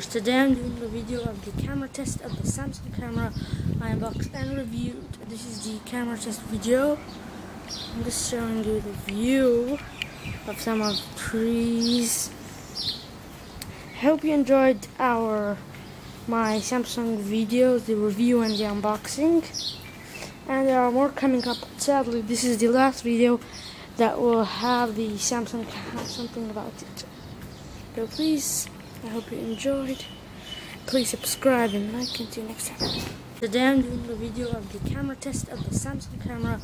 Today I'm doing a video of the camera test of the Samsung camera I unboxed and reviewed. This is the camera test video. I'm just showing you the view of some of the trees. Hope you enjoyed our my Samsung videos, the review and the unboxing. And there are more coming up. Sadly, this is the last video that will have the Samsung something about it. So please I hope you enjoyed. Please subscribe and like and see you next time. Today I'm doing a video of the camera test of the Samsung camera